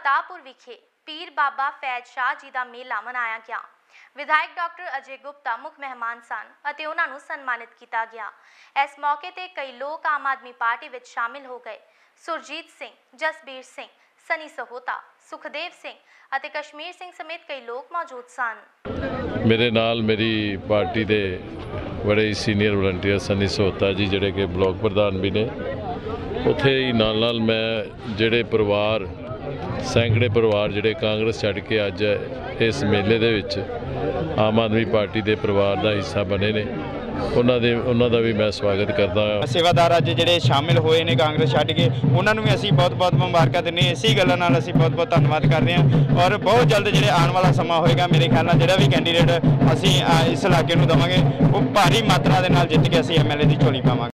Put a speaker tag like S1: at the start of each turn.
S1: ਫਤਾਹਪੁਰ ਵਿਖੇ ਪੀਰ ਬਾਬਾ ਫੈਜ਼ ਸ਼ਾਹ ਜੀ ਦਾ ਮੇਲਾ ਮਨਾਇਆ ਗਿਆ। ਵਿਧਾਇਕ ਡਾਕਟਰ ਅਜੇ ਗੁਪਤਾ ਮੁੱਖ ਮਹਿਮਾਨ ਸਨ ਅਤੇ ਉਹਨਾਂ ਨੂੰ ਸਨਮਾਨਿਤ ਕੀਤਾ ਗਿਆ। ਇਸ ਮੌਕੇ ਤੇ ਕਈ ਲੋਕ ਆਮ ਆਦਮੀ ਪਾਰਟੀ ਵਿੱਚ ਸ਼ਾਮਿਲ ਹੋ ਗਏ। ਸੁਰਜੀਤ ਸਿੰਘ, ਜਸਬੀਰ ਸਿੰਘ, ਸਨੀ ਸਹੋਤਾ, ਸੁਖਦੇਵ ਸਿੰਘ ਅਤੇ ਕਸ਼ਮੀਰ ਸਿੰਘ ਸਮੇਤ ਕਈ ਲੋਕ ਮੌਜੂਦ ਸਨ।
S2: ਮੇਰੇ ਨਾਲ ਮੇਰੀ ਪਾਰਟੀ ਦੇ ਬੜੇ ਸੀਨੀਅਰ ਵਲੰਟੀਅਰ ਸਨੀ ਸੋਤਾ ਜੀ ਜਿਹੜੇ ਕਿ ਬਲਾਕ ਪ੍ਰਧਾਨ ਵੀ ਨੇ। ਉੱਥੇ ਹੀ ਨਾਲ ਨਾਲ ਮੈਂ ਜਿਹੜੇ ਪਰਿਵਾਰ ਸੈਂਕੜੇ ਪਰਿਵਾਰ ਜਿਹੜੇ ਕਾਂਗਰਸ ਛੱਡ ਕੇ ਅੱਜ ਇਸ ਮੇਲੇ ਦੇ ਵਿੱਚ ਆਮ ਆਦਮੀ ਪਾਰਟੀ ਦੇ ਪਰਿਵਾਰ ਦਾ ਹਿੱਸਾ ਬਣੇ ਨੇ। ਉਹਨਾਂ ਦੇ, ਉਹਨਾਂ ਦਾ ਵੀ ਮੈਂ ਸਵਾਗਤ ਕਰਦਾ ਹਾਂ।
S3: ਸੇਵਾਦਾਰ ਅੱਜ ਜਿਹੜੇ ਸ਼ਾਮਿਲ ਹੋਏ ਨੇ ਕਾਂਗਰਸ ਛੱਡ ਕੇ, ਉਹਨਾਂ ਨੂੰ ਵੀ ਅਸੀਂ ਬਹੁਤ-ਬਹੁਤ ਮੁਬਾਰਕਾਂ ਦਿੰਦੇ ਹਾਂ। ਇਸੇ ਗੱਲਾਂ ਨਾਲ ਅਸੀਂ ਬਹੁਤ-ਬਹੁਤ ਧੰਨਵਾਦ ਕਰਦੇ ਹਾਂ ਔਰ ਬਹੁਤ ਜਲਦ ਜਿਹੜੇ ਆਉਣ ਵਾਲਾ ਸਮਾਂ ਹੋਏਗਾ, ਮੇਰੇ ਖਿਆਲ ਨਾਲ ਜਿਹੜਾ ਵੀ ਕੈਂਡੀਡੇਟ ਅਸੀਂ ਇਸ ਇਲਾਕੇ ਨੂੰ ਦਵਾਂਗੇ, ਉਹ ਭਾਰੀ ਮਾਤਰਾ ਦੇ ਨਾਲ ਜਿੱਤ ਕੇ ਅਸੀਂ ਐਮਐਲਏ ਦੀ ਝੋਲੀ ਪਾਵਾਂਗੇ।